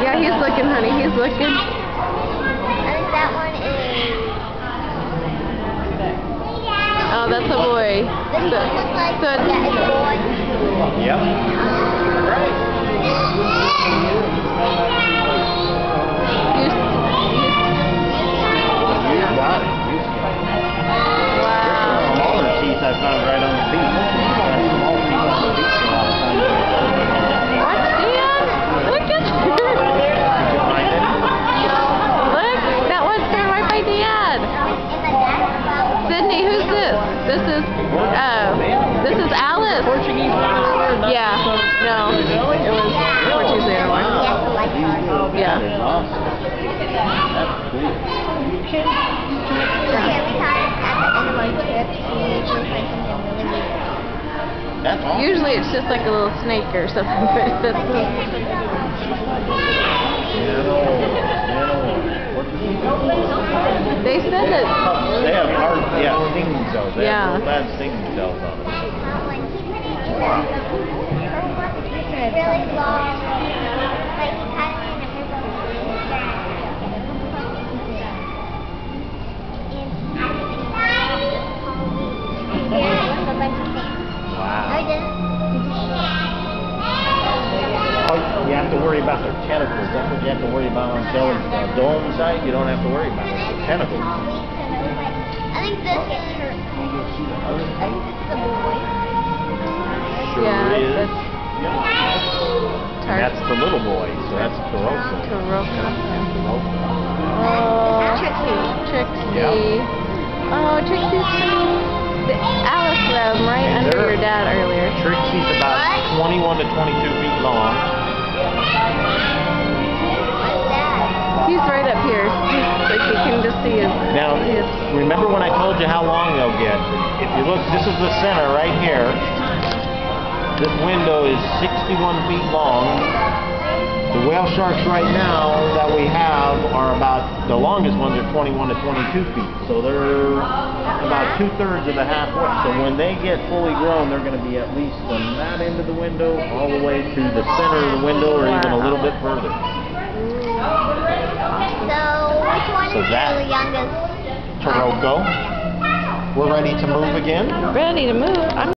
Yeah, he's looking, honey. He's looking. I think that one is. Oh, that's a boy. So, one looks like. so it's, yeah, it's a boy. Yep. This? Is, uh, this is Alice. Yeah, no, it was Portuguese He airline. has the light card. Yeah. That is awesome. Cool. So every time at the end of our trip, he usually finds something really weird. That's awesome. Usually it's just like a little snake or something, but that's, nano. they said that, have hard, yeah, stinging cells. They Yeah. have real bad stinging cells on them. Now, when he put it in, it's really long. Like, he kind of in a Wow. I didn't. Oh, you have to worry about their tentacles. That's what you have to worry about on Kelly's uh, dome site. You don't have to worry about it. The tentacles. I think this is her. I think this is a boy. Sure Yeah, is. that's- Yep. And that's the little boy, so that's Kuroko. Kuroko. Kuroko. Oh, Trixie. Trixie. Yeah. Oh, Trixie's the Alice room right under your dad earlier. Trixie's about 21 to 22 feet long. What's that? He's right up here. Like you can just see his. Now, remember when I told you how long they'll get? If you look, this is the center right here. This window is 61 feet long. The whale sharks right now that we have are about, the longest ones are 21 to 22 feet. So they're about two-thirds of the halfway. So when they get fully grown, they're going to be at least from that end of the window all the way to the center of the window or even a little bit further. So that-? Taroko. We're ready to move again? ready to move. I'm